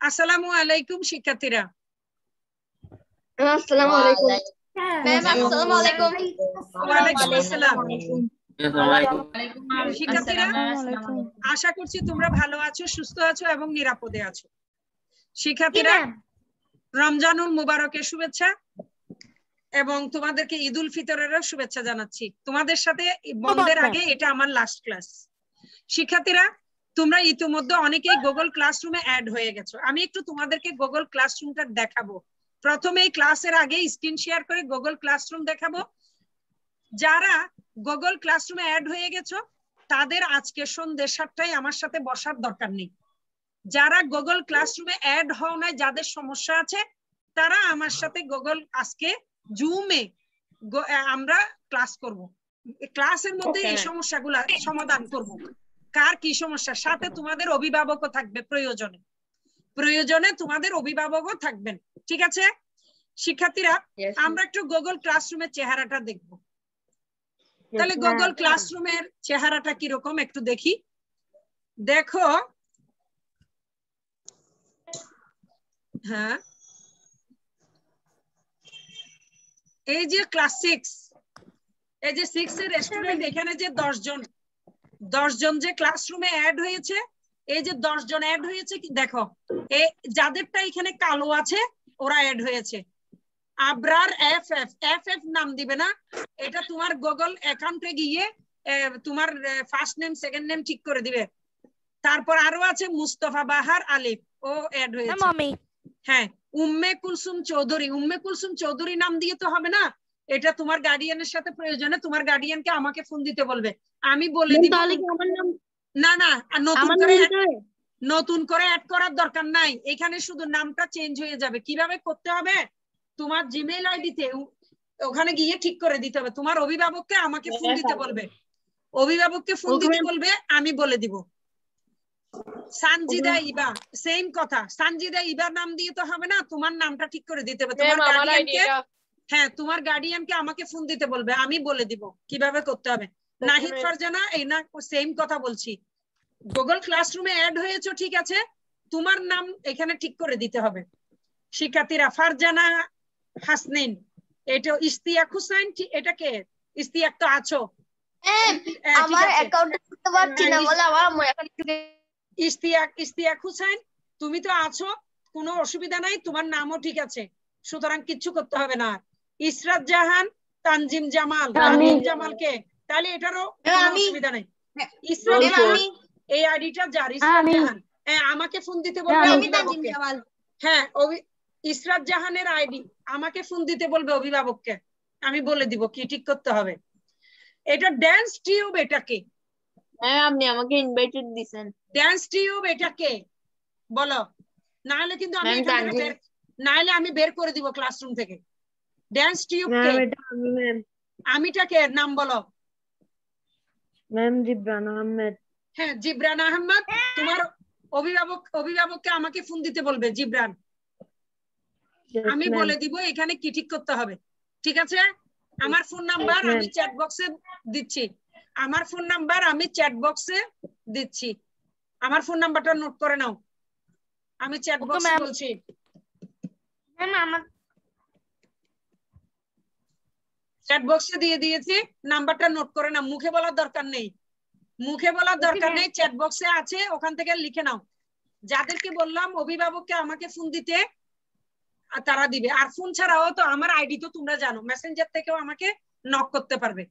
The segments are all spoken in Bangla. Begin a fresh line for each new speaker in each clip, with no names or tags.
আসসালামু আলাইকুম শিক্ষার্থীরা।
আসসালামু আলাইকুম।
ম্যাম আসসালামু আলাইকুম।
ওয়ালাইকুম আসসালাম। শিক্ষার্থীরা আশা করছি তোমরা ভালো আছো সুস্থ আছো এবং নিরাপদে আছো। শিক্ষার্থীরা রমজানুল মুবারকের শুভেচ্ছা এবং তোমাদেরকে ঈদ উল ফিতরেরও শুভেচ্ছা জানাচ্ছি। তোমাদের সাথে বন্ধের আগে এটা আমার লাস্ট ক্লাস শিক্ষার্থীরা তোমরা ইতিমধ্যে অনেকেই গুগল ক্লাসরুমে অ্যাড হয়ে গেছো। আমি একটু তোমাদেরকে গুগল ক্লাসরুমটা দেখাবো। প্রথমে ক্লাসের আগে স্ক্রিন শেয়ার করে গুগল ক্লাসরুম দেখাবো। যারা গুগল ক্লাসরুমে অ্যাড হয়ে গেছো তাদের আজকে সন্ধ্যে সাতটায় আমার সাথে বসার দরকার নেই। যারা গুগল ক্লাসরুমে অ্যাড হও নাই যাদের সমস্যা আছে তারা আমার সাথে গুগল আজকে জুমে আমরা ক্লাস করব। ক্লাসের মধ্যে এই সমস্যাগুলা সমাধান করব। কার কি সমস্যা? সাথে তোমাদের অভিভাবকও থাকবে প্রয়োজনে। প্রয়োজনে তোমাদের অভিভাবকও থাকবেন। ঠিক আছে? শিক্ষার্থীরা আমরা একটু গুগল ক্লাসরুমের চেহারাটা দেখব। তাহলে গুগল ক্লাসরুমের চেহারাটা কীরকম একটু দেখি। দেখো। হ্যাঁ। এই যে ক্লাস সিক্স এই যে সিক্স এর স্টুডেন্ট এখানে যে দশ জন দশ জন যে ক্লাসরুমে অ্যাড হয়েছে এই যে দশ জন অ্যাড হয়েছে দেখো এ যাদেরটা এখানে কালো আছে ওরা অ্যাড হয়েছে। Abrar F F F F নাম দিবে না এটা তোমার গুগল অ্যাকাউন্টে গিয়ে তোমার ফার্স্ট নেম সেকেন্ড নেম ঠিক করে দিবে। তারপর আরও আছে মুস্তফা বাহার আলিফ ও অ্যাড হয়েছে। হ্যাঁ উম্মে কুলসুম চৌধুরী উম্মে কুলসুম চৌধুরী নাম দিয়ে তো হবে না? এটা তোমার গার্ডিয়ানের সাথে প্রয়োজনে তোমার গার্ডিয়ানকে আমাকে ফোন দিতে বলবে। আমি বলে দিব না না নতুন করে নতুন করে অ্যাড করার দরকার নাই। এখানে শুধু নামটা চেঞ্জ হয়ে যাবে। কীভাবে করতে হবে? তোমার জিমেইল আইডিতে ওখানে গিয়ে ঠিক করে দিতে হবে। তোমার অভিভাবককে আমাকে ফোন দিতে বলবে। অভিভাবককে ফোন দিতে বলবে আমি বলে দিব। সানজিদা ইবা সেম কথা। সানজিদা ইবা নাম দিয়ে তো হবে না তোমার নামটা ঠিক করে দিতে হবে। তোমার গার্ডিয়ানকে হ্যাঁ তোমার গার্ডিয়ানকে আমাকে ফোন দিতে বলবে আমি বলে দিব কীভাবে করতে হবে। নাহিদ ফারজানা এই না সেম কথা বলছি। গুগল ক্লাসরুমে অ্যাড হয়েছো ঠিক আছে? তোমার নাম এখানে ঠিক করে দিতে হবে। শিক্ষার্থীরা ফারজানা হাসনিন এটা ইস্তিয়াক হুসাইন এটা কে? ইস্তিয়াক তো আছো।
আমার অ্যাকাউন্টে করতে পারছি না বলে আমার এখন
ইস্তিয়াক ইস্তিয়াক হুসাইন তুমি তো আছো কোনো অসুবিধা নাই তোমার নামও ঠিক আছে। সুতরাং কিচ্ছু করতে হবে না ইসরাত জাহান তানজিম জামাল। তানজিম জামালকে? তাহলে এটারও অসুবিধা নাই। ইসরাত জাহান এই আইডিটা যার ইসরাত জাহান। হ্যাঁ আমাকে ফোন দিতে বলবে অভিভাবককে? হ্যাঁ ইসরাত জাহানের আইডি আমাকে ফোন দিতে বলবে অভিভাবককে। আমি বলে দিব কি ঠিক করতে হবে। এটা ড্যান্স টিউব এটাকে।
হ্যাঁ আপনি আমাকে ইনভাইটেড দিবেন
ড্যান্স টিউব এটাকে। বলো। না হলে কিন্তু আমি না হলে আমি বের করে দিব ক্লাসরুম থেকে। ড্যান্স টিউব কে আমিটাকে নাম বলো।
ম্যাম জিবরান আহমেদ।
হ্যাঁ জিবরান আহমেদ তোমার অভিভাবক অভিভাবককে আমাকে ফোন দিতে বলবে জিবরান। আমি বলে দিব এখানে কি ঠিক করতে হবে। ঠিক আছে? আমার ফোন নাম্বার আমি চ্যাট বক্সে দিচ্ছি। আমার ফোন নাম্বার আমি চ্যাট বক্সে দিচ্ছি। আমার ফোন নাম্বারটা নোট করে নাও। আমি চ্যাট বক্সে বলছি। চ্যাট বক্সে দিয়ে দিয়েছি নাম্বারটা নোট করে নাও। মুখে বলার দরকার নেই। মুখে বলার দরকার নেই চ্যাট বক্সে আছে ওখান থেকে লিখে নাও। যাদেরকে বললাম অভিভাবককে আমাকে ফোন দিতে তারা দিবে। আর ফোন ছাড়াও তো আমার আইডি তো তোমরা জানো মেসেঞ্জার থেকেও আমাকে নক করতে পারবে।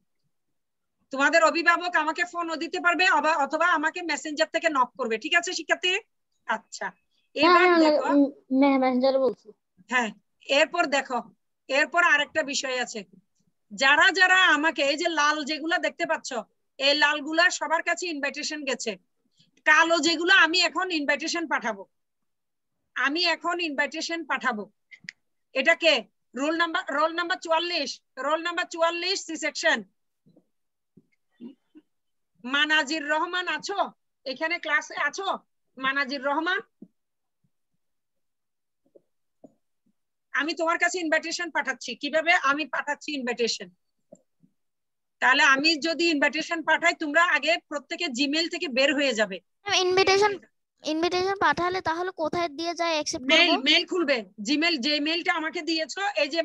তোমাদের অভিভাবক আমাকে ফোনও দিতে পারবে অথবা আমাকে মেসেঞ্জার থেকে নক করবে। ঠিক আছে শিক্ষার্থী? আচ্ছা। এবার দেখো হ্যাঁ এরপর দেখো এরপর আরেকটা বিষয় আছে। যারা যারা আমাকে, এই যে লাল যেগুলা দেখতে পাচ্ছ, এই লালগুলা সবার কাছে ইনভাইটেশন গেছে। কালো যেগুলো আমি এখন ইনভাইটেশন পাঠাবো। আমি এখন ইনভাইটেশন পাঠাবো। এটা কে? রোল নাম্বার রোল নাম্বার চুয়াল্লিশ। রোল নাম্বার চুয়াল্লিশ সি সেকশন মানাজির রহমান আছো? এখানে ক্লাসে আছো? মানাজির রহমান? আমি তোমার কাছে ইনভাইটেশন পাঠাচ্ছি। কীভাবে আমি পাঠাচ্ছি ইনভাইটেশন তাহলে আমি যদি ইনভাইটেশন পাঠাই তোমরা আগে প্রত্যেকে জিমেল থেকে বের হয়ে যাবে।
ইনভিটেশন
ইনভিটেশন পাঠালে তাহলে কোথায় দিয়ে যায় অ্যাকসেপ্ট
মেল
করব
মেল খুলবে। জিমেল যে মেলটা আমাকে দিয়েছ এই যে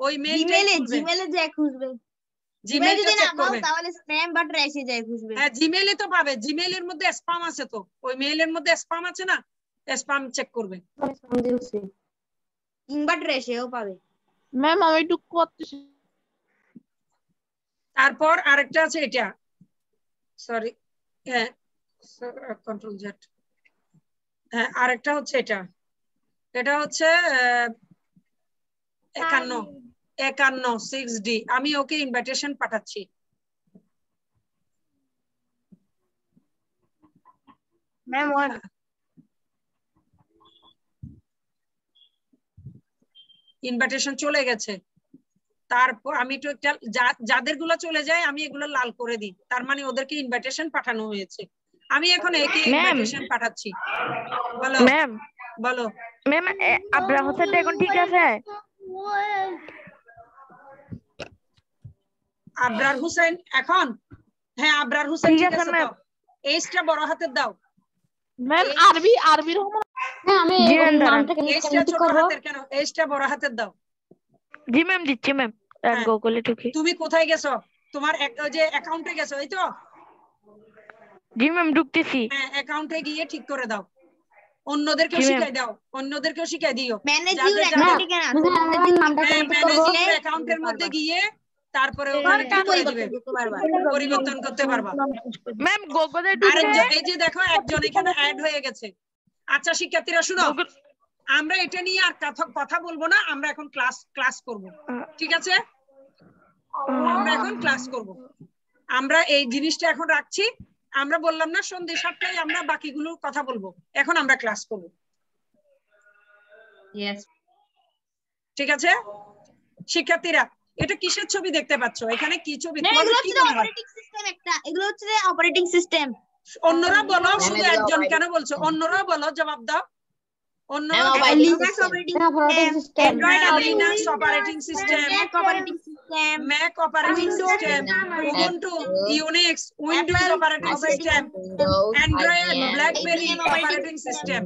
ওই মেলটা
জিমেলে জিমেলে যে খুঁজবে। জিমেল যদি না পাও তাহলে স্প্যাম বাটন এসে যায় খুঁজবে।
হ্যাঁ জিমেলে তো পাবে। জিমেলের মধ্যে স্পাম আছে তো। ওই মেইলের মধ্যে স্পাম আছে না? স্পাম চেক করবে।
ইনভার্টার এসেও পাবে।
ম্যাম আমি একটু করতেছি।
তারপর আরেকটা আছে এটা। সরি হ্যাঁ কন্ট্রোল জেড হ্যাঁ আরেকটা হচ্ছে এটা। এটা হচ্ছে আহ, একান্ন। একান্ন সিক্স ডি আমি ওকে ইনভাইটেশন পাঠাচ্ছি।
ম্যাম
ইনভাইটেশন চলে গেছে। তারপর আমি একটু একটা যাদেরগুলো চলে যায় আমি এগুলো লাল করে দিই। তার মানে ওদেরকে ইনভাইটেশন পাঠানো হয়েছে। আমি এখন একে ইনভাইটেশন পাঠাচ্ছি। বলো।
ম্যাম
বলো।
ম্যাম আবরার হোসেনটা এখন ঠিক আছে?
আবরার হুসেন এখন? হ্যাঁ আবরার হুসেন
ঠিক আছে.
দাও এইচটা বড় হাতের দাও।
ম্যাম আরবি আরবি রহমান
হ্যাঁ আমি
বড় হাতের দাও।
জি ম্যাম দিচ্ছি ম্যাম।
হ্যাঁ।
গুগলে ঢুকি।
তুমি কোথায় গেছো? তোমার যে অ্যাকাউন্টে গেছো এই তো?
জি ম্যাম ঢুকতেছি।
হ্যাঁ অ্যাকাউন্টে গিয়ে ঠিক করে দাও। অন্যদেরকেও শিখাই দাও অন্যদেরকেও শিখাই দিও। অ্যাকাউন্টের মধ্যে গিয়ে তারপরে ওখানে পরিবর্তন করতে পারবা?
ম্যাম গুগলে
এই যে দেখো একজন এখানে অ্যাড হয়ে গেছে। আচ্ছা শিক্ষার্থীরা শুনো। আমরা এটা নিয়ে আর কথা কথা বলব না আমরা এখন ক্লাস ক্লাস করব। ঠিক আছে? আমরা এখন ক্লাস করব। আমরা এই জিনিসটা এখন রাখছি। আমরা বললাম না সন্ধ্যে সাতটায় আমরা বাকিগুলো কথা বলব। এখন আমরা ক্লাস করব। ঠিক আছে? শিক্ষার্থীরা এটা কিসের ছবি দেখতে পাচ্ছ? এখানে কি ছবি?
এগুলো হচ্ছে? অপারেটিং সিস্টেম
অন্যরা বলো শুধু একজন কেন বলছো? অন্যরা বলো জবাব দাও। অন্যরা
Linux operating
operating system
Android operating
Linux operating system
Mac operating system
Mac operating system, Ubuntu, Unix, Windows operating system, Android, BlackBerry operating system,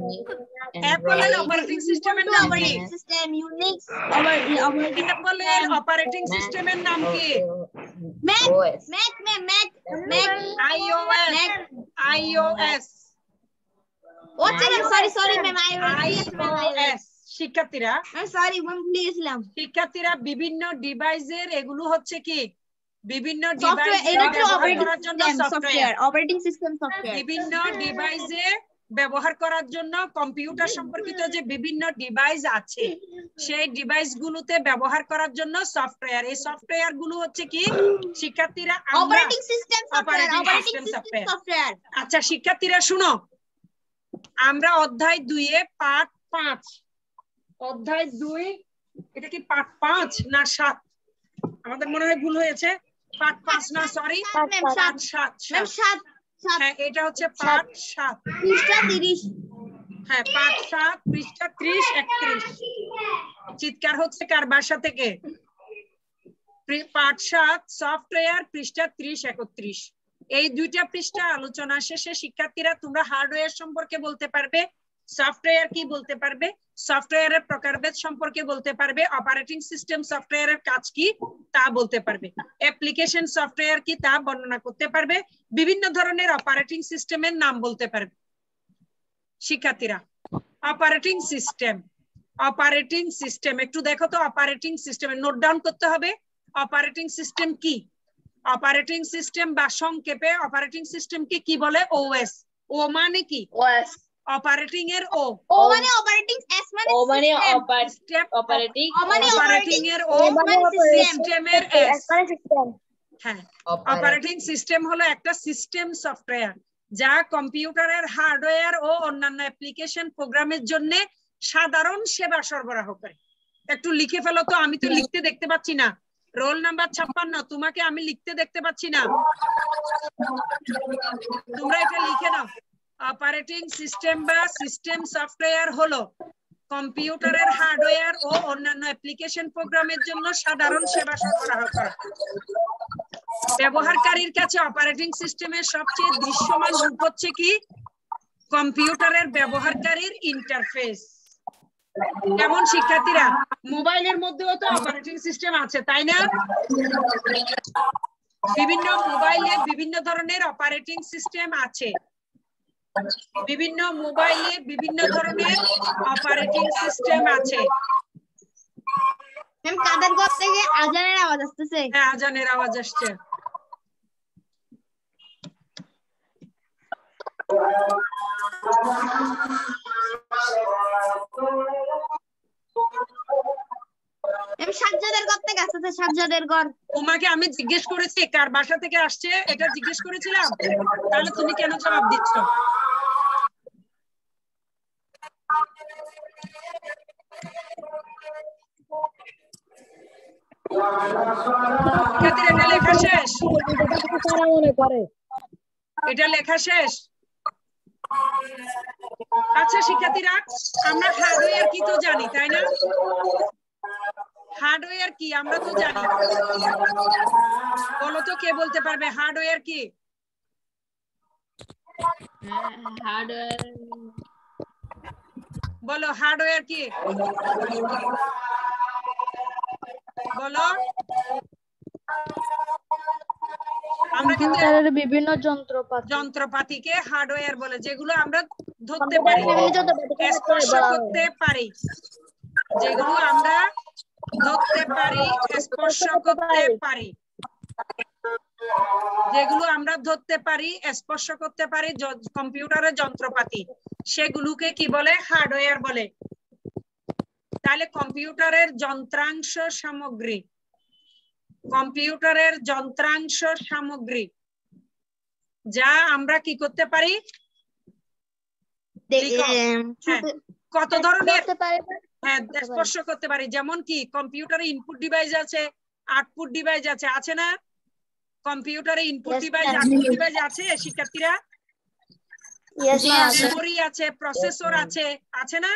Apple এর operating system এর নাম কি?
Operating system Unix operating
Apple এর operating system এর নাম কি?
Mac Mac Mac Mac Mac
iOS, iOS,
oh sorry sorry ma'am iOS
iOS শিক্ষার্থীরা
সরি ম্যাম ভুলে
শিক্ষার্থীরা বিভিন্ন ডিভাইসের এগুলো হচ্ছে কি? বিভিন্ন
অপারেটিং
করার জন্য
সিস্টেম
সফটওয়্যার বিভিন্ন ডিভাইসে ব্যবহার করার জন্য কম্পিউটার সম্পর্কিত যে বিভিন্ন ডিভাইস আছে সেই ডিভাইস গুলোতে ব্যবহার করার জন্য সফটওয়্যার এই সফটওয়্যারগুলো হচ্ছে কি? শিক্ষার্থীরা
operating system software operating system software
আচ্ছা শিক্ষার্থীরা শুনো। আমরা অধ্যায় দুইয়ে পাঠ পাঁচ। অধ্যায় দুই এটা কি পাঠ পাঁচ না সাত? আমাদের মনে হয় ভুল হয়েছে। পাঠ পাঁচ না সরি পাঠ
সাত।
সাত হ্যাঁ এটা হচ্ছে পাঠ সাত।
পৃষ্ঠা তিরিশ।
হ্যাঁ পাঁচ সাত পৃষ্ঠা ত্রিশ একত্রিশ। চিৎকার হচ্ছে কার বাসা থেকে? পাঠ সাত সফটওয়্যার পৃষ্ঠা ত্রিশ একত্রিশ। এই দুইটা পৃষ্ঠা আলোচনা শেষে শিক্ষার্থীরা তোমরা হার্ডওয়্যার সম্পর্কে বলতে পারবে সফটওয়্যার কি বলতে পারবে সফটওয়্যারের প্রকারভেদ সম্পর্কে বলতে পারবে অপারেটিং সিস্টেম সফটওয়্যারের কাজ কি তা বলতে পারবে অ্যাপ্লিকেশন সফটওয়্যার কি তা বর্ণনা করতে পারবে, বিভিন্ন ধরনের অপারেটিং সিস্টেমের নাম বলতে পারবে। শিক্ষার্থীরা অপারেটিং সিস্টেম অপারেটিং সিস্টেম একটু দেখো তো অপারেটিং সিস্টেম নোট ডাউন করতে হবে অপারেটিং সিস্টেম কি? অপারেটিং সিস্টেম বা সংক্ষেপে অপারেটিং সিস্টেম কে কি বলে ওএস ও মানে কি?
ওএস
অপারেটিং এর ও
ও মানে অপারেটিং এস মানে
ও মানে। অপারেটিং
ও মানে
অপারেটিং এর ও
মানে।
সিস্টেমের এস হ্যাঁ। অপারেটিং সিস্টেম হলো একটা সিস্টেম সফটওয়্যার যা কম্পিউটারের হার্ডওয়্যার ও অন্যান্য অ্যাপ্লিকেশন প্রোগ্রামের জন্য সাধারণ সেবা সরবরাহ করে। একটু লিখে ফেলো তো আমি তো লিখতে দেখতে পাচ্ছি না। রোল নাম্বার ছাপ্পান্ন, তোমাকে আমি লিখতে দেখতে পাচ্ছি না। তোমরা এটা লিখে নাও অপারেটিং সিস্টেম বা সিস্টেম সফটওয়্যার হলো কম্পিউটারের হার্ডওয়্যার ও অন্যান্য অ্যাপ্লিকেশন প্রোগ্রামের জন্য সাধারণ সেবা সরবরাহ করে। ব্যবহারকারীর কাছে অপারেটিং সিস্টেমের সবচেয়ে দৃশ্যমান রূপ হচ্ছে কি? কম্পিউটারের ব্যবহারকারীর ইন্টারফেস কেমন শিক্ষার্থীরা? মোবাইলের মধ্যেও তো অপারেটিং সিস্টেম আছে তাই না? বিভিন্ন মোবাইলে বিভিন্ন ধরনের অপারেটিং সিস্টেম আছে। বিভিন্ন মোবাইলে বিভিন্ন ধরনের অপারেটিং সিস্টেম আছে।
ম্যাম কাদের ঘর থেকে আজানের আওয়াজ আসতেছে?
হ্যাঁ আজানের আওয়াজ আসছে
ম্যাম থেকে
তোমাকে আমি জিজ্ঞেস করেছি, কার বাসা থেকে আসছে, এটা জিজ্ঞেস করেছিলাম। তাহলে তুমি কেন জবাব দিচ্ছ? এটা লেখা শেষ? এটা লেখা শেষ? আচ্ছা শিক্ষার্থীরা আমরা হার্ডওয়্যার কি তো জানি তাই না? হার্ডওয়্যার কি আমরা তো জানি। বলো তো কে বলতে পারবে? হার্ডওয়্যার কি? বলো হার্ডওয়্যার কি? বলো। আমরা কিন্তু
বিভিন্ন যন্ত্রপাতি।
যন্ত্রপাতিকে হার্ডওয়্যার বলে যেগুলো আমরা ধরতে পারি। স্পর্শ করতে পারি। যেগুলো আমরা ধরতে পারি স্পর্শ করতে পারি। যেগুলো আমরা ধরতে পারি স্পর্শ করতে পারি কম্পিউটারের যন্ত্রপাতি সেগুলোকে কি বলে? হার্ডওয়্যার বলে। তাহলে কম্পিউটারের যন্ত্রাংশ সামগ্রী। কম্পিউটারের যন্ত্রাংশ সামগ্রী যা আমরা কি করতে পারি? হ্যাঁ, কত ধরনের? হ্যাঁ স্পর্শ করতে পারি যেমন কি কম্পিউটারে ইনপুট ডিভাইস আছে আউটপুট ডিভাইস আছে আছে না? কম্পিউটারে ইনপুট ডিভাইস. আউটপুট ডিভাইস আছে শিক্ষার্থীরা? মেমোরি আছে প্রসেসর আছে আছে না?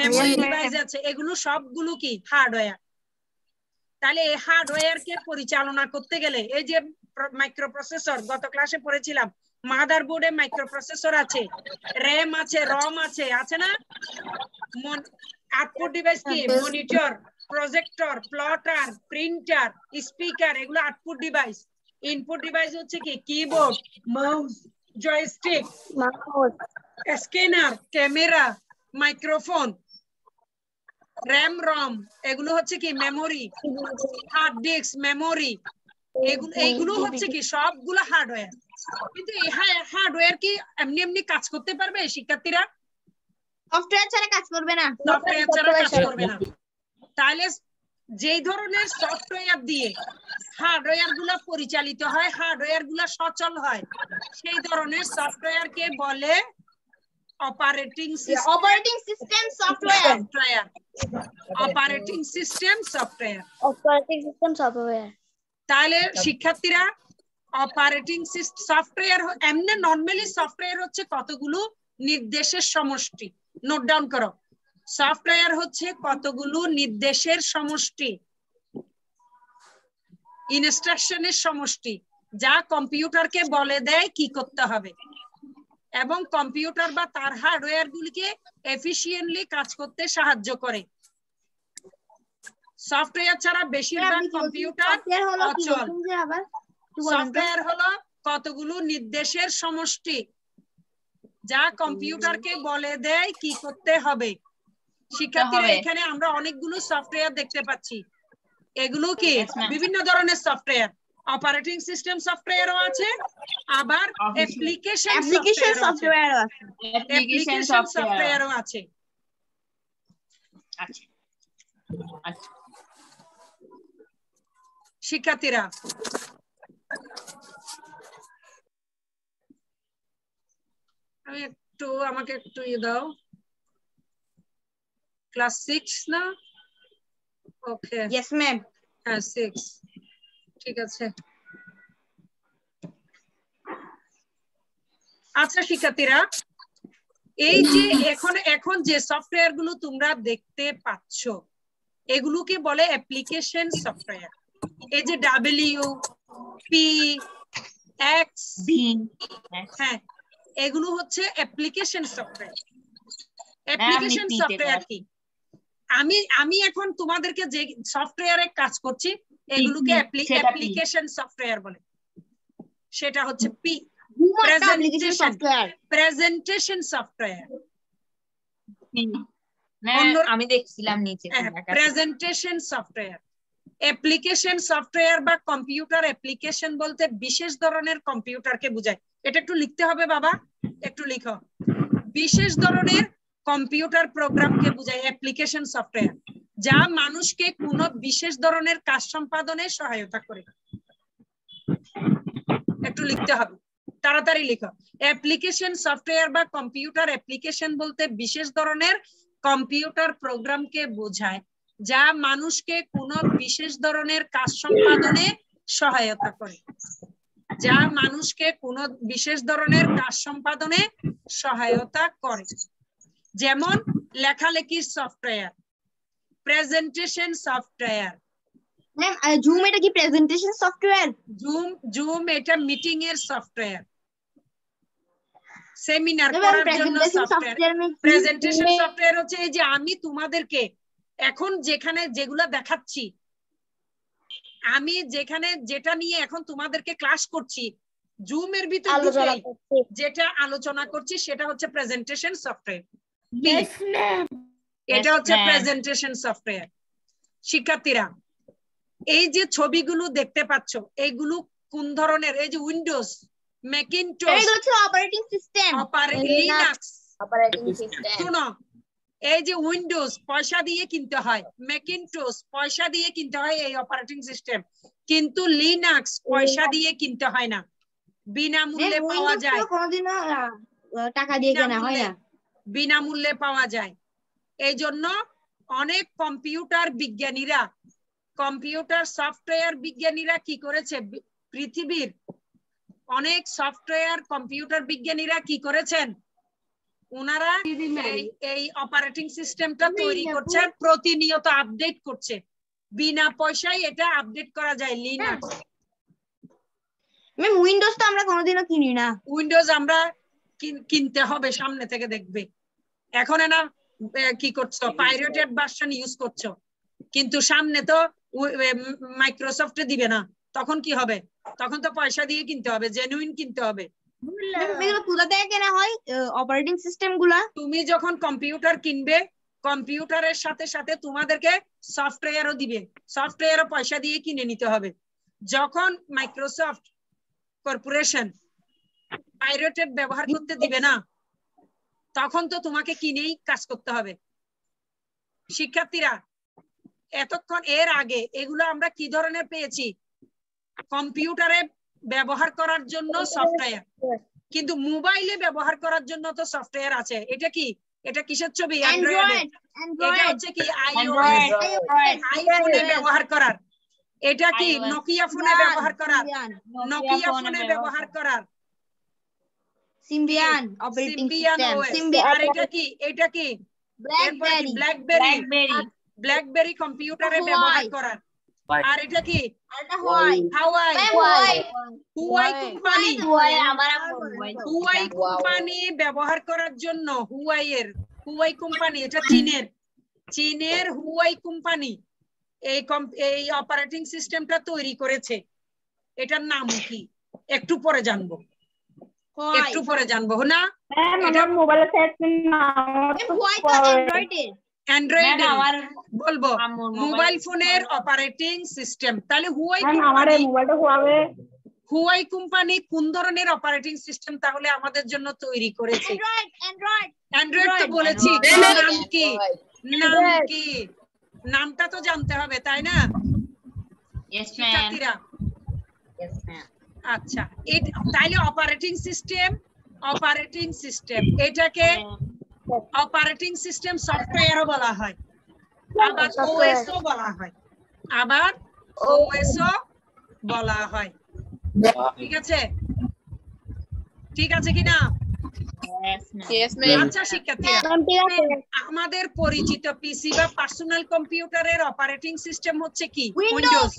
মেমোরি ডিভাইস আছে এগুলো সবগুলো কি? হার্ডওয়্যার তাহলে এই হার্ডওয়্যার কে পরিচালনা করতে গেলে এই যে মাইক্রো প্রসেসর গত ক্লাসে পড়েছিলাম মাদার বোর্ডে মাইক্রো প্রসেসর আছে র্যাম আছে রম আছে আছে না? আউটপুট ডিভাইস কি? Monitor projector plotter printer speaker এগুলো আউটপুট ডিভাইস ইনপুট ডিভাইস হচ্ছে কি? Keyboard mouse joystick scanner camera microphone RAM ROM এগুলো হচ্ছে কি মেমোরি হার্ড ডিস্ক মেমোরি এগুলো এইগুলো হচ্ছে কি সবগুলো হার্ডওয়্যার কিন্তু এই হার্ডওয়্যার কি এমনি এমনি কাজ করতে পারবে শিক্ষার্থীরা?
সফটওয়্যার ছাড়া কাজ করবে না।
সফটওয়্যার ছাড়া কাজ করবে না। তাহলে যেই ধরনের সফটওয়্যার দিয়ে হার্ডওয়্যারগুলা পরিচালিত হয় হার্ডওয়্যারগুলা সচল হয় সেই ধরনের সফটওয়্যার কে বলে operating system
operating system software
software operating system software
operating system software
তাহলে শিক্ষার্থীরা অপারেটিং সফটওয়্যার এমনি নর্মালি সফটওয়্যার হচ্ছে কতগুলো? নির্দেশের সমষ্টি। নোট ডাউন করো। সফটওয়্যার হচ্ছে কতগুলো নির্দেশের সমষ্টি? ইনস্ট্রাকশনের সমষ্টি। যা কম্পিউটারকে বলে দেয় কি করতে হবে? এবং কম্পিউটার বা তার হার্ডওয়্যার গুলিকে এফিসিয়েন্টলি কাজ করতে সাহায্য করে। সফটওয়্যার ছাড়া বেশিরভাগ কম্পিউটার
সফটওয়্যার হলো
অচল। সফটওয়্যার হলো কতগুলো নির্দেশের সমষ্টি যা কম্পিউটারকে বলে দেয় কি করতে হবে। শিক্ষার্থীরা এখানে আমরা অনেকগুলো সফটওয়্যার দেখতে পাচ্ছি। এগুলো কি? বিভিন্ন ধরনের সফটওয়্যার অপারেটিং সিস্টেম সফটওয়্যারও আছে আবার অ্যাপ্লিকেশন
অ্যাপ্লিকেশন সফটওয়্যার আছে।
অ্যাপ্লিকেশন
সফটওয়্যারও আছে। শিক্ষার্থীরা। আমি একটু আমাকে একটু ইয়ে দাও। ক্লাস সিক্স না? ওকে
ইয়েস ম্যাম
হ্যাঁ সিক্স ঠিক আছে। আচ্ছা শিক্ষার্থীরা এই যে এখন এখন যে সফটওয়্যারগুলো তোমরা দেখতে পাচ্ছ এগুলোকে বলে অ্যাপ্লিকেশন সফটওয়্যার এই যে ডাব্লিউ পি এক্স হ্যাঁ এগুলো হচ্ছে অ্যাপ্লিকেশন সফটওয়্যার অ্যাপ্লিকেশন সফটওয়্যার কি? আমি আমি এখন তোমাদেরকে যে সফটওয়্যারে কাজ করছি এগুলোকে অ্যাপ্লিকেশন সফটওয়্যার বলে। সেটা হচ্ছে পি প্রেজেন্টেশন সফটওয়্যার
আমি দেখছিলাম নিচে।
প্রেজেন্টেশন সফটওয়্যার অ্যাপ্লিকেশন সফটওয়্যার বা কম্পিউটার অ্যাপ্লিকেশন বলতে বিশেষ ধরনের কম্পিউটারকে বোঝায়। এটা একটু লিখতে হবে বাবা একটু লিখো। বিশেষ ধরনের কম্পিউটার প্রোগ্রামকে বোঝায় অ্যাপ্লিকেশন সফটওয়্যার যা মানুষকে কোন বিশেষ ধরনের কাজ সম্পাদনে সহায়তা করে। একটু লিখতে হবে। তাড়াতাড়ি লিখো। অ্যাপ্লিকেশন সফটওয়্যার বা কম্পিউটার অ্যাপ্লিকেশন বলতে বিশেষ ধরনের কম্পিউটার প্রোগ্রামকে বোঝায়, যা মানুষকে কোন বিশেষ ধরনের কাজ সম্পাদনে সহায়তা করে। যা মানুষকে কোন বিশেষ ধরনের কাজ সম্পাদনে সহায়তা করে। যেমন লেখালেখির software. Presentation software
ma'am zoom এটা কি প্রেজেন্টেশন সফটওয়্যার
জুম জুম এটা মিটিং এর সফটওয়্যার সেমিনার করার জন্য সফটওয়্যার প্রেজেন্টেশন সফটওয়্যার হচ্ছে এই যে আমি তোমাদেরকে এখন যেখানে যেগুলা দেখাচ্ছি আমি যেখানে যেটা নিয়ে এখন তোমাদেরকে ক্লাস করছি জুম এর ভিতর যেটা আলোচনা করছি সেটা হচ্ছে প্রেজেন্টেশন সফটওয়্যার এটা হচ্ছে প্রেজেন্টেশন সফটওয়্যার শিক্ষার্থীরা এই যে ছবিগুলো দেখতে পাচ্ছ এইগুলো কোন ধরনের? এই যে উইন্ডোজ ম্যাকিনটস
এটা হচ্ছে operating system
Linux
operating system
শুনো এই যে উইন্ডোজ পয়সা দিয়ে কিনতে হয়। ম্যাকিনটস পয়সা দিয়ে কিনতে হয় এই অপারেটিং সিস্টেম কিন্তু লিনাক্স পয়সা দিয়ে কিনতে হয় না। বিনামূল্যে পাওয়া যায়।
কোনোদিনও টাকা দিয়ে কেনা হয় না।
বিনামূল্যে পাওয়া যায়। এই জন্য অনেক কম্পিউটার বিজ্ঞানীরা কম্পিউটার সফটওয়্যার বিজ্ঞানীরা কি করেছে? পৃথিবীর অনেক সফটওয়্যার কম্পিউটার বিজ্ঞানীরা কি করেছেন? ওনারা এই- অপারেটিং সিস্টেমটা তৈরি করছে প্রতিনিয়ত আপডেট করছে। বিনা পয়সায় এটা আপডেট করা যায় লিনাক্স
ম্যাম উইন্ডোজ তো আমরা কোনোদিনও কিনি না।
উইন্ডোজ আমরা কিন- কিনতে হবে সামনে থেকে দেখবে। এখন না কি করছ? পাইরেটেড ভার্সন ইউজ করছ। কিন্তু সামনে তো মাইক্রোসফটে দিবে না। তখন কি হবে? তখন তো পয়সা দিয়ে কিনতে হবে জেনুইন কিনতে হবে।
কেনা হয়? অপারেটিং সিস্টেমগুলা?
তুমি যখন কম্পিউটার কিনবে কম্পিউটারের সাথে সাথে তোমাদেরকে সফটওয়্যারও দিবে। সফটওয়্যারও পয়সা দিয়ে কিনে নিতে হবে। যখন মাইক্রোসফট কর্পোরেশন পাইরেটেড ব্যবহার করতে দিবে না তখন তো তোমাকে কিনেই কাজ করতে হবে? শিক্ষার্থীরা এতক্ষণ এর আগে এগুলো আমরা কি ধরনের পেয়েছি? কম্পিউটারে ব্যবহার করার জন্য সফটওয়্যার। কিন্তু মোবাইলে ব্যবহার করার জন্য তো সফটওয়্যার আছে। এটা কি? এটা কিসের ছবি? এটা হচ্ছে কি?
Android,
আইফোনে ব্যবহার করার। এটা কি? নোকিয়া ফোনে ব্যবহার করার? নোকিয়া
ফোনে
ব্যবহার করার।
সিম্বিয়ান অপারেটিং সিস্টেম সিম্বিয়ান
আর এটা কি? এটা কি?
ব্ল্যাকবেরি
ব্ল্যাকবেরি
ব্ল্যাকবেরি
ব্ল্যাকবেরি কম্পিউটারে. ব্যবহার করার। আর এটা কি?
আরেকটা হোয়াই হুয়াই
কোম্পানি
হুয়াই আমার মোবাইল
হুয়াই কোম্পানি ব্যবহার করার জন্য হুয়াই এর হুয়াই কোম্পানি এটা চীনের চীনের হুয়াই কোম্পানি এই এই অপারেটিং সিস্টেমটা তৈরি করেছে। এটার নাম কি? একটু পরে জানব। একটু পরে জানব না? এটা
হোয়াই তো অ্যান্ড্রয়েডের?
অ্যান্ড্রয়েড বলব মোবাইল ফোনের অপারেটিং সিস্টেম। তাহলে হুয়াই হুয়াই কোম্পানি কোন ধরনের অপারেটিং সিস্টেম তাহলে আমাদের জন্য তৈরি করেছে?
অ্যান্ড্রয়েড
তো বলেছি নাম কি? নাম কি? নামটা তো জানতে হবে তাই না?
ইয়েস ম্যাম
শিক্ষার্থীরা।
ইয়েস ম্যাম
আচ্ছা এটা তাইলে অপারেটিং সিস্টেম অপারেটিং সিস্টেম এটাকে অপারেটিং সিস্টেম সফটওয়্যারও বলা হয় আবার ওএসও বলা হয় আবার ওএসও বলা হয়। ঠিক আছে? ঠিক আছে কিনা? আচ্ছা শিক্ষার্থীরা আমাদের পরিচিত পিসি বা পার্সোনাল কম্পিউটারের অপারেটিং সিস্টেম হচ্ছে কি?
উইন্ডোজ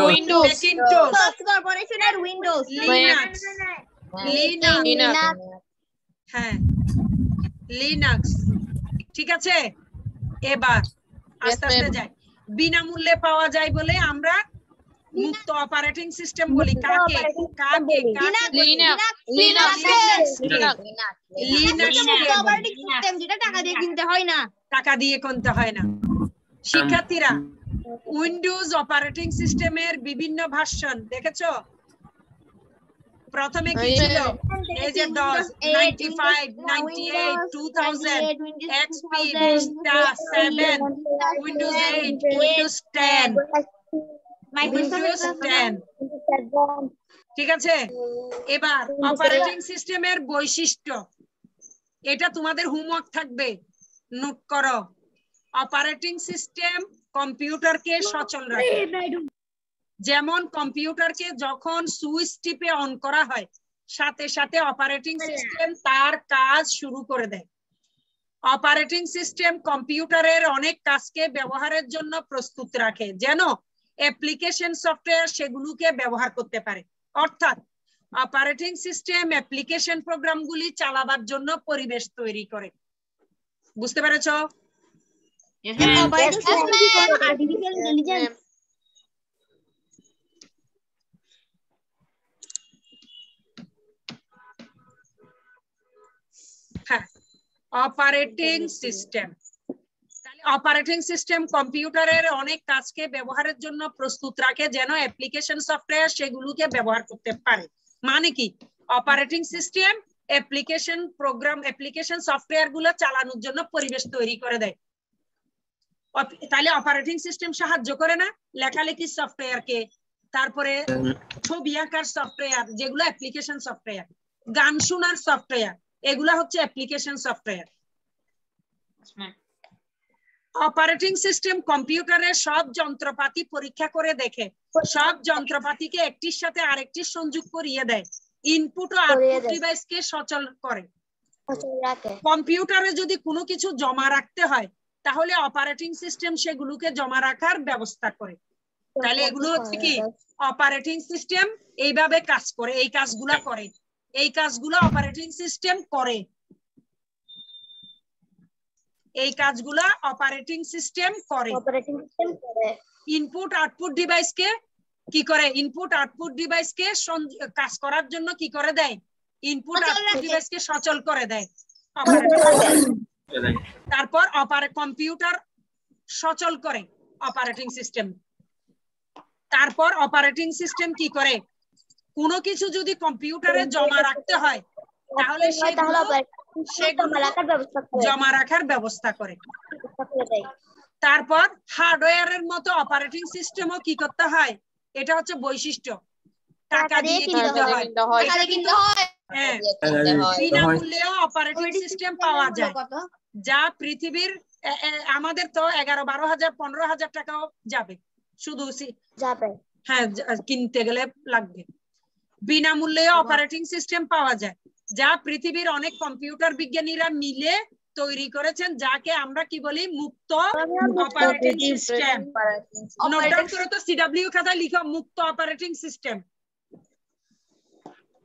উইন্ডোজ
ম্যাকিনটস
কর্পোরেশনের উইন্ডোজ
লিনাক্স লিনাক্স
লিনাক্স
হ্যাঁ। লিনাক্স ঠিক আছে? এবার আস্তে আস্তে যাই। বিনামূল্যে পাওয়া যায় বলে আমরা মুক্ত অপারেটিং সিস্টেম বলি কাকে কাকে
টাকা দিয়ে কিনতে হয় না
টাকা দিয়ে কিনতে হয় না শিক্ষার্থীরা উইন্ডোজ অপারেটিং সিস্টেমের বিভিন্ন ভার্সন দেখেছ প্রথমে কি ছিল এই যে DOS 95 98 2000 XP Vista 7 Windows 8 Windows 10 Windows 10 ঠিক আছে? এবার অপারেটিং সিস্টেমের বৈশিষ্ট্য। এটা তোমাদের হোমওয়ার্ক থাকবে। নোট করো। অপারেটিং সিস্টেম কম্পিউটারকে সচল রাখে। যেমন কম্পিউটারকে যখন সুইচ টিপে অন করা হয় সাথে সাথে অপারেটিং সিস্টেম তার কাজ শুরু করে দেয়। অপারেটিং সিস্টেম কম্পিউটারের অনেক কাজকে ব্যবহারের জন্য প্রস্তুত রাখে। যেন অ্যাপ্লিকেশন সফটওয়্যার সেগুলোকে ব্যবহার করতে পারে। অর্থাৎ অপারেটিং সিস্টেম অ্যাপ্লিকেশন প্রোগ্রামগুলি চালাবার জন্য পরিবেশ তৈরি করে। বুঝতে পেরেছ? হ্যাঁ অপারেটিং সিস্টেম অপারেটিং সিস্টেম কম্পিউটারের অনেক কাজকে ব্যবহারের জন্য প্রস্তুত রাখে যেন অ্যাপ্লিকেশন সফটওয়্যার সেগুলোকে ব্যবহার করতে পারে। মানে কি? Operating system application program application সফটওয়্যারগুলো চালানোর জন্য পরিবেশ তৈরি করে দেয়। তাহলে অপারেটিং সিস্টেম সাহায্য করে না? লেখালেখি সফটওয়্যারকে তারপরে ছবি আঁকার সফটওয়্যার যেগুলো অ্যাপ্লিকেশন সফটওয়্যার গান শোনার সফটওয়্যার এগুলা হচ্ছে application software
Yes, ma'am.
Operating system কম্পিউটারের সব যন্ত্রপাতি পরীক্ষা করে দেখে। সব যন্ত্রপাতিকে একটির সাথে আরেকটির সংযোগ করিয়ে দেয়। ইনপুট ও আউটপুট। ডিভাইসকে সচল করে। কম্পিউটারে যদি কোনো কিছু জমা রাখতে হয় তাহলে অপারেটিং সিস্টেম সেগুলোকে জমা রাখার ব্যবস্থা করে। তাহলে এগুলো হচ্ছে কি? অপারেটিং সিস্টেম এইভাবে কাজ করে এই কাজগুলা করে। এই কাজগুলো অপারেটিং সিস্টেম করে। এই কাজগুলা অপারেটিং সিস্টেম করে।
অপারেটিং সিস্টেম করে।
ইনপুট আউটপুট ডিভাইসকে কি করে? ইনপুট আউটপুট ডিভাইসকে কাজ করার জন্য কি করে দেয়? Input output. ডিভাইসকে সচল করে দেয়। তারপর অপারে কম্পিউটার সচল করে অপারেটিং সিস্টেম তারপর অপারেটিং সিস্টেম কি করে? কোনো কিছু যদি কম্পিউটারে জমা রাখতে হয় তাহলে সেগুলো
জমা রাখার ব্যবস্থা করে।
তারপর হার্ডওয়্যারের মতো অপারেটিং সিস্টেমও কি করতে হয়? এটা হচ্ছে বৈশিষ্ট্য। টাকা দিয়ে কিনতে হয়।
কিনতে হয়।
হ্যাঁ। বিনামূল্যেও অপারেটিং সিস্টেম পাওয়া যায়। যা পৃথিবীর আমাদের তো এগারো বারো হাজার পনেরো হাজার টাকাও যাবে। শুধু
যাবে।
হ্যাঁ কিনতে গেলে লাগবে। বিনামূল্যে অপারেটিং সিস্টেম পাওয়া যায়। যা পৃথিবীর অনেক কম্পিউটার বিজ্ঞানীরা মিলে তৈরি করেছেন যাকে আমরা কি বলি? মুক্ত অপারেটিং সিস্টেম নোট ডাউন করো তো সিডব্লিউ খাতায় লিখো মুক্ত অপারেটিং সিস্টেম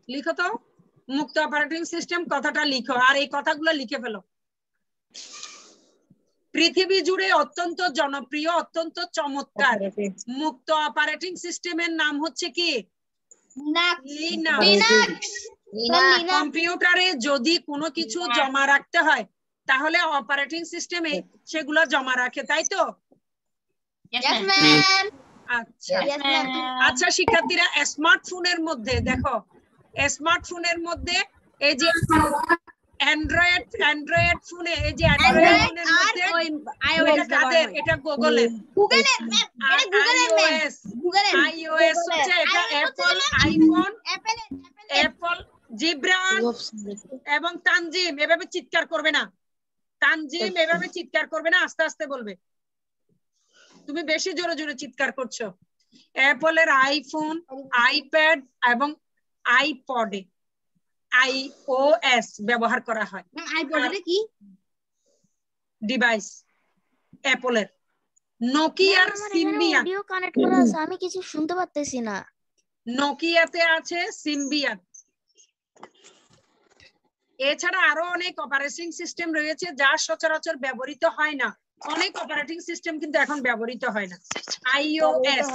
লিখো তো মুক্ত অপারেটিং সিস্টেম কথাটা লিখো আর এই কথাগুলো লিখে ফেলো। পৃথিবী জুড়ে অত্যন্ত জনপ্রিয় অত্যন্ত চমৎকার। মুক্ত অপারেটিং সিস্টেমের নাম হচ্ছে কি? লিনাক্স কম্পিউটারে যদি কোনো কিছু জমা রাখতে হয় তাহলে অপারেটিং সিস্টেমে সেগুলো জমা রাখে তাই তো. আচ্ছা. আচ্ছা শিক্ষার্থীরা স্মার্টফোনের মধ্যে দেখো স্মার্টফোনের মধ্যে এই যে অ্যান্ড্রয়েড অ্যান্ড্রয়েড ফোনে এই যে অ্যান্ড্রয়েড ফোনের মধ্যে এটা কাদের? এটা গুগলের
গুগলের ma'am, এটা গুগলের ma'am।
আইওএস
গুগলের
আইওএস হচ্ছে এটা অ্যাপল আইফোন অ্যাপল জিব্রান এবং তানজিম এভাবে চিৎকার করবে না। তানজিম এভাবে চিৎকার করবে না আস্তে আস্তে বলবে। তুমি বেশি জোরে জোরে চিৎকার করছ। অ্যাপলের আইফোন আইপ্যাড এবং আইপডে আইওএস ব্যবহার করা হয়।
iPod-এ কি?
ডিভাইস অ্যাপলের। নোকিয়ার সিম্বিয়ান
অডিও কানেক্ট করা আছে আমি কিছু শুনতে পারতেছি না।
নোকিয়াতে আছে সিম্বিয়ান এছাড়া আরও অনেক অপারেটিং সিস্টেম রয়েছে যা সচরাচর ব্যবহৃত হয় না। অনেক অপারেটিং সিস্টেম কিন্তু এখন ব্যবহৃত হয় না। আইওএস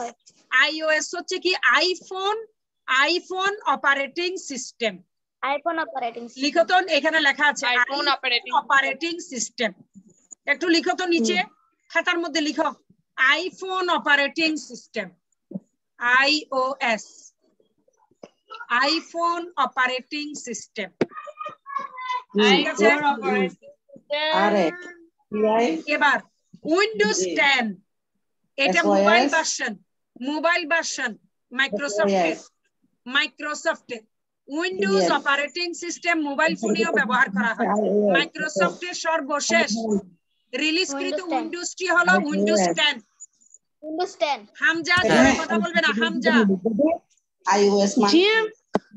আইওএস হচ্ছে কি? IPhone iPhone operating system
iPhone operating
লিখো তো এখানে লেখা আছে
আইফোন অপারেটিং
অপারেটিং সিস্টেম একটু লিখো তো নিচে। খাতার মধ্যে লিখো। IPhone operating system iOS iPhone operating system ঠিক আছে
আরে পিআই
এবার উইন্ডোজ। টেন এটা মোবাইল ভার্সন মোবাইল ভার্সন মাইক্রোসফটের মাইক্রোসফটের উইন্ডোজ অপারেটিং সিস্টেম মোবাইল ফোনেও ব্যবহার করা হয়। মাইক্রোসফটের সর্বশেষ রিলিজকৃত
Windows 10
উইন্ডোজটি হলো উইন্ডোজ টেন
উইন্ডোজ 10
হামজা। কথা বলবে না হামজা।
আইওএস মানে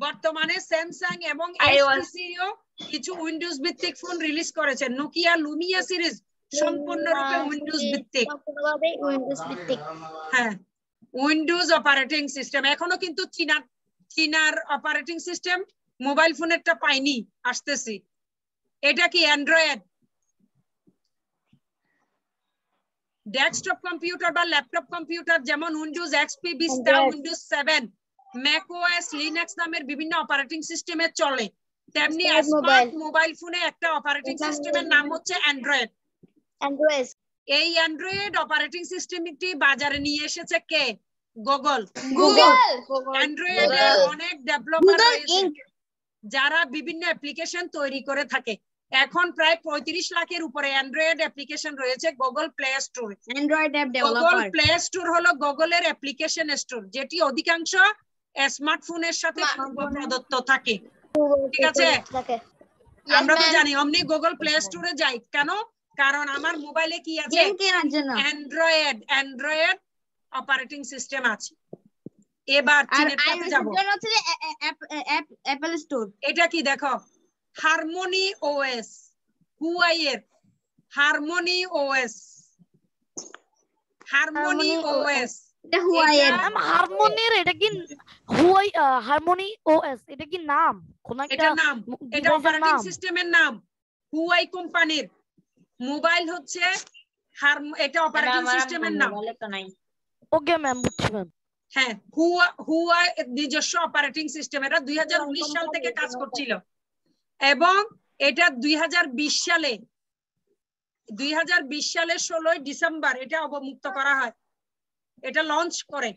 বর্তমানে স্যামসাং এবং
iOS
HTC ও কিছু উইন্ডোজ ভিত্তিক ফোন রিলিজ করেছে নোকিয়া লুমিয়া সিরিজ সম্পূর্ণরূপে উইন্ডোজ ভিত্তিক। হ্যাঁ উইন্ডোজ অপারেটিং সিস্টেম এখনও কিন্তু চীনার চীনার অপারেটিং সিস্টেম মোবাইল ফোনেরটা পাইনি আসতেছি। এটা কি অ্যান্ড্রয়েড ডেস্কটপ কম্পিউটার বা ল্যাপটপ কম্পিউটার যেমন Windows XP
Android.
Windows seven macOS Linux নামের বিভিন্ন অপারেটিং সিস্টেমে চলে। তেমনি স্মার্ট মোবাইল ফোনে একটা অপারেটিং সিস্টেমের নাম হচ্ছে অ্যান্ড্রয়েড
অ্যান্ড্রয়েড
এই অ্যান্ড্রয়েড অপারেটিং সিস্টেমটি বাজারে নিয়ে এসেছে কে? Google
Google
Android. অনেক ডেভেলপার রয়েছে যারা বিভিন্ন অ্যাপ্লিকেশন তৈরি করে থাকে। এখন প্রায় পঁয়ত্রিশ লাখের উপরে অ্যান্ড্রয়েড অ্যাপ্লিকেশন রয়েছে Google Play Store
Android app
Google Play Store হলো গুগলের অ্যাপ্লিকেশন স্টোর যেটি অধিকাংশ স্মার্টফোনের সাথে পূর্ব প্রদত্ত থাকে। ঠিক আছে? আমরা তো জানি অমনি গুগল প্লে স্টোরে যাই। কেন? কারণ আমার মোবাইলে কি আছে? অ্যান্ড্রয়েড অ্যান্ড্রয়েড অপারেটিং সিস্টেম আছে। এবার চীনেরটাতে যাব।
অ্যাপল স্টোর
এটা কি দেখো? হারমোনি ওএস হুয়াই এর Harmony OS Harmony
Harmony
OS
এটা হুয়াই এর
ম্যাম হারমোনির এটা কি হুয়াই হারমোনি ওএস এটা কি নাম?
এটা নাম এটা অপারেটিং সিস্টেমের নাম? হুয়াই কোম্পানির। মোবাইল হচ্ছে এটা অপারেটিং সিস্টেমের নাম।
ওকে ম্যাম বুঝছি ম্যাম।
হ্যাঁ হুয়া হুয়া নিজস্ব অপারেটিং সিস্টেম এটা দুই হাজার উনিশ সাল থেকে কাজ করছিল। এবং এটা দুই হাজার বিশ সালে দুই হাজার বিশ সালের ষোলোই ডিসেম্বর এটা অবমুক্ত করা হয়। এটা লঞ্চ করে।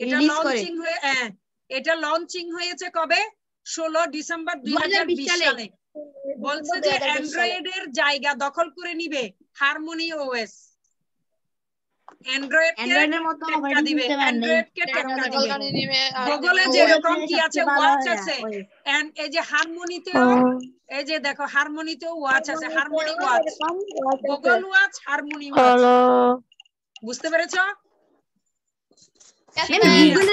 এটা লঞ্চিং হয়ে হ্যাঁ এটা লঞ্চিং হয়েছে কবে? ষোলো ডিসেম্বর দুই
2020 সালে।
সালে। বলছে যে অ্যান্ড্রয়েড এর জায়গা দখল করে নিবে হারমোনি ওএস। অ্যান্ড্রয়েড
অ্যান্ড্রয়েড এর মতো
টেক্কা দিবে। অ্যান্ড্রয়েড কে টেক্কা দিবে। গুগলে
Google
যেরকম কি আছে ওয়াচ আছে। এই যে হারমোনিতেও এই যে দেখো হারমোনিতেও ওয়াচ আছে। Harmony watch Google watch Harmony watch বুঝতে পেরেছ?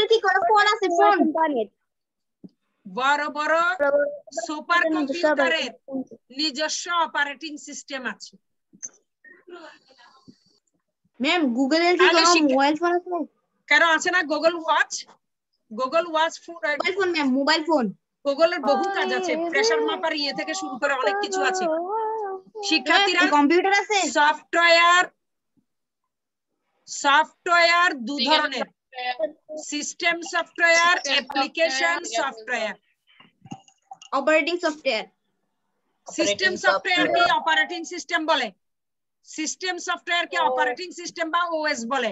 কি কোনো ফোন আছে? ফোন।
বড় বড় সুপার কম্পিউটারের নিজস্ব অপারেটিং সিস্টেম আছে।
ম্যাম গুগলের কি কোনো মোবাইল ফোন আছে?
কারণ আছে না Google watch? Google watch
mobile phone ma'am mobile phone.
গুগলের বহু কাজ আছে। প্রেসার মাপার ইয়ে থেকে শুরু করে অনেক কিছু আছে। শিক্ষার্থীরা
কম্পিউটার আছে?
সফটওয়্যার সফটওয়্যার দু ধরনের। System software application software
operating software
system software কে অপারেটিং সিস্টেম বলে সিস্টেম সফটওয়্যার কে অপারেটিং সিস্টেম বা ওএস বলে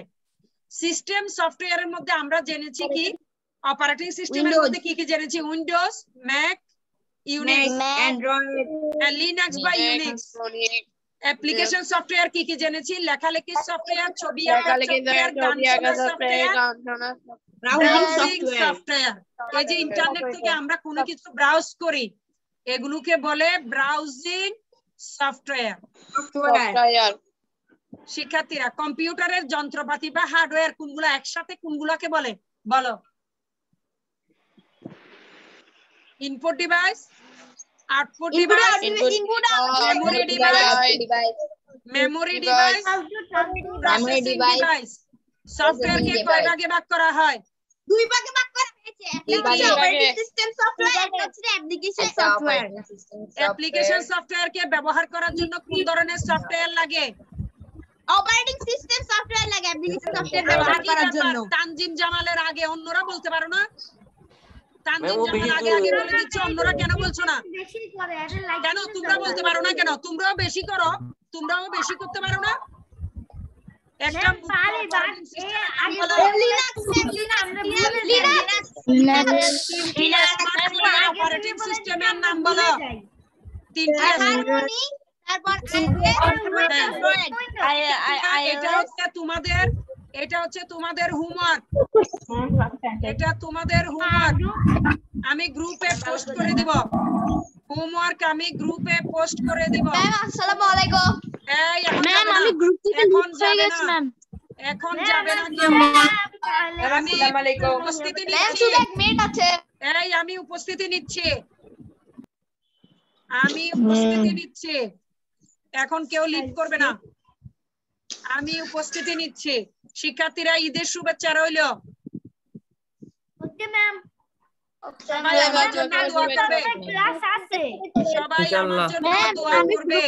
সিস্টেম সফটওয়্যারের মধ্যে আমরা জেনেছি কি অপারেটিং সিস্টেমের
Windows.
মধ্যে কি কি জেনেছি Windows Mac Unix
Android
Linux বা ইউনিক্স অ্যাপ্লিকেশন সফটওয়্যার কি কি জেনেছি? লেখালেখি সফটওয়্যার ছবি আঁকার সফটওয়্যার গান শোনার সফটওয়্যার ব্রাউজিং সফটওয়্যার। এই যে ইন্টারনেট থেকে আমরা কোনো কিছু ব্রাউজ করি এগুলোকে বলে ব্রাউজিং সফটওয়্যার।
সফটওয়্যার।
শিক্ষার্থীরা কম্পিউটারের যন্ত্রপাতি বা হার্ডওয়্যার কোনগুলো একসাথে কোনগুলোকে বলে? বলো। Input device output device memory device memory device processing device software কে কয় ভাগে ভাগ করা হয়?
দুই ভাগে ভাগ করে অপারেটিং সিস্টেম সফটওয়্যার একটা হচ্ছে অ্যাপ্লিকেশন সফটওয়্যার
অ্যাপ্লিকেশন সফটওয়্যার কে ব্যবহার করার জন্য কোন ধরনের সফটওয়্যার লাগে?
অপারেটিং সিস্টেম সফটওয়্যার লাগে অ্যাপ্লিকেশন সফটওয়্যার ব্যবহার করার জন্য।
তানজিম জামালের আগে অন্যরা বলতে পারো না তানজিম
ম্যাম, ও
জামাল
বেশি
আগে আগে বলে দিচ্ছে অন্যরা কেন বলছো না কেন তোমরা বলতে পারো না কেন তোমরাও বেশি করো তোমরাও বেশি করতে পারো না একটা এর নাম বলো।
লিনাক্স লিনাক্স
অপারেটিং সিস্টেমের নাম বলো তিনটে এটা হচ্ছে তোমাদের এটা হচ্ছে তোমাদের হোমওয়ার্ক এটা তোমাদের হোমওয়ার্ক আমি গ্রুপে পোস্ট করে দিব। হোমওয়ার্ক আমি গ্রুপে পোস্ট করে দিব।
ম্যাম আসসালামু আলাইকুম।
এই
ম্যাম আমি গ্রুপ থেকে
এখন
হয়ে
যাবে না।
ম্যাম
এখন যাবে না কেউ। আমি উপস্থিতি
ম্যাম
নিচ্ছি।
শুধু এক মিনিট আছে।
এই আমি উপস্থিতি নিচ্ছি। আমি উপস্থিতি নিচ্ছি। এখন কেউ লিড করবে না। আমি উপস্থিতি নিচ্ছি। শিক্ষার্থীরা ঈদের শুভেচ্ছা রইল।
ম্যাম
সবাই আমার জন্য দোয়া করবে সবাই আমার জন্য দোয়া করবে।